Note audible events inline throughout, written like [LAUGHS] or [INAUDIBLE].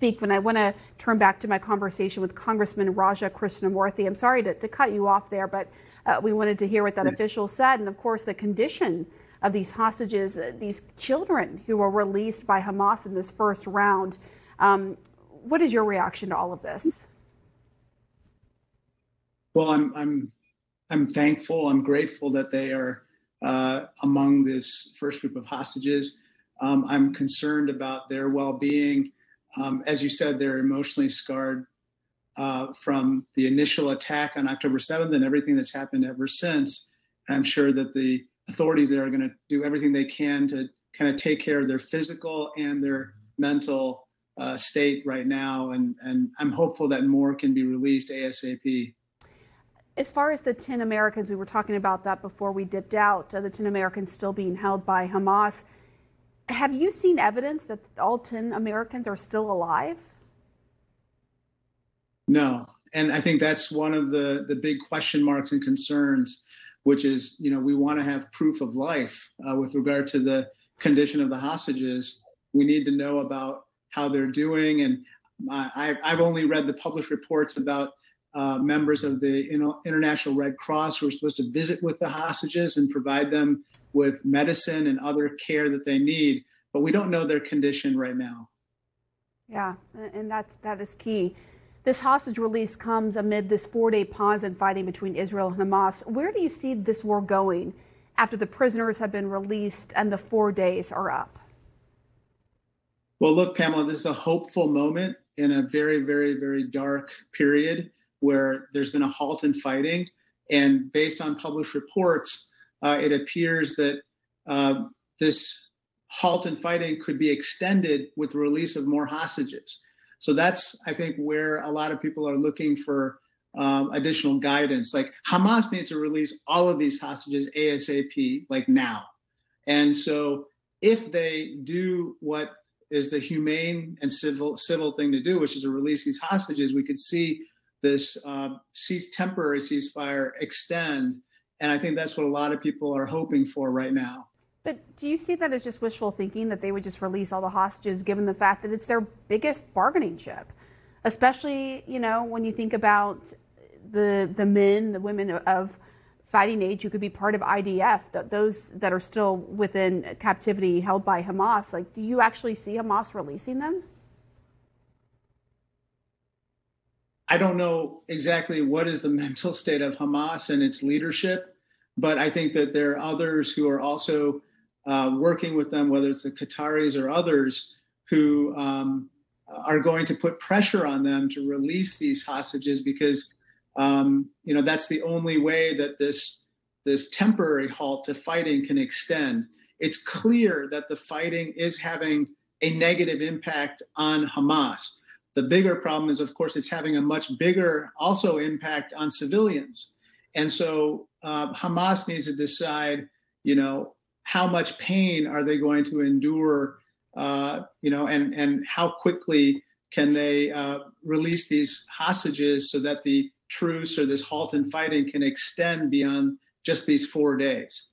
speak, but I want to turn back to my conversation with Congressman Raja Krishnamoorthi. I'm sorry to, to cut you off there, but uh, we wanted to hear what that yes. official said, and of course, the condition of these hostages, uh, these children who were released by Hamas in this first round. Um, what is your reaction to all of this? Well, I'm I'm I'm thankful. I'm grateful that they are uh, among this first group of hostages. Um, I'm concerned about their well-being. Um, as you said, they're emotionally scarred uh, from the initial attack on October 7th and everything that's happened ever since. And I'm sure that the authorities there are going to do everything they can to kind of take care of their physical and their mental uh, state right now. And, and I'm hopeful that more can be released ASAP. As far as the 10 Americans, we were talking about that before we dipped out, uh, the 10 Americans still being held by Hamas. Have you seen evidence that all 10 Americans are still alive? No. And I think that's one of the, the big question marks and concerns, which is, you know, we want to have proof of life uh, with regard to the condition of the hostages. We need to know about how they're doing. And I, I've only read the published reports about uh, members of the International Red Cross who are supposed to visit with the hostages and provide them with medicine and other care that they need. But we don't know their condition right now. Yeah, and that's that is key. This hostage release comes amid this four-day pause in fighting between Israel and Hamas. Where do you see this war going after the prisoners have been released and the four days are up? Well, look, Pamela, this is a hopeful moment in a very, very, very dark period where there's been a halt in fighting. And based on published reports, uh, it appears that uh, this halt in fighting could be extended with the release of more hostages. So that's, I think, where a lot of people are looking for um, additional guidance. Like Hamas needs to release all of these hostages ASAP, like now. And so if they do what is the humane and civil civil thing to do, which is to release these hostages, we could see this uh, cease, temporary ceasefire extend. And I think that's what a lot of people are hoping for right now. But do you see that as just wishful thinking that they would just release all the hostages given the fact that it's their biggest bargaining chip? Especially, you know, when you think about the the men, the women of fighting age who could be part of IDF, that those that are still within captivity held by Hamas, like do you actually see Hamas releasing them? I don't know exactly what is the [LAUGHS] mental state of Hamas and its leadership, but I think that there are others who are also uh, working with them, whether it's the Qataris or others, who um, are going to put pressure on them to release these hostages because um, you know that's the only way that this this temporary halt to fighting can extend. It's clear that the fighting is having a negative impact on Hamas. The bigger problem is, of course, it's having a much bigger also impact on civilians. And so uh, Hamas needs to decide, you know, how much pain are they going to endure, uh, you know, and and how quickly can they uh, release these hostages so that the truce or this halt in fighting can extend beyond just these four days.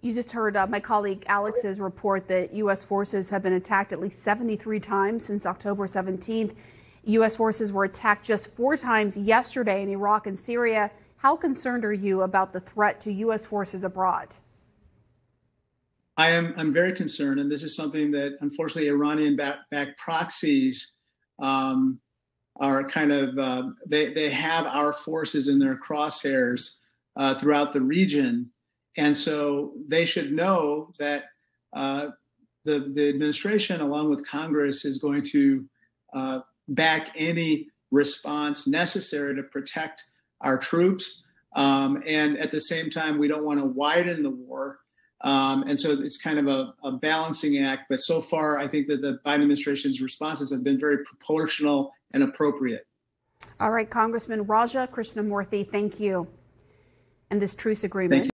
You just heard uh, my colleague Alex's report that U.S. forces have been attacked at least 73 times since October 17th. U.S. forces were attacked just four times yesterday in Iraq and Syria. How concerned are you about the threat to U.S. forces abroad? I am. I'm very concerned, and this is something that unfortunately Iranian-backed proxies um, are kind of. Uh, they they have our forces in their crosshairs uh, throughout the region, and so they should know that uh, the, the administration, along with Congress, is going to uh, back any response necessary to protect our troops. Um, and at the same time, we don't want to widen the war. Um, and so it's kind of a, a, balancing act. But so far, I think that the Biden administration's responses have been very proportional and appropriate. All right, Congressman Raja Krishnamoorthi, thank you. And this truce agreement.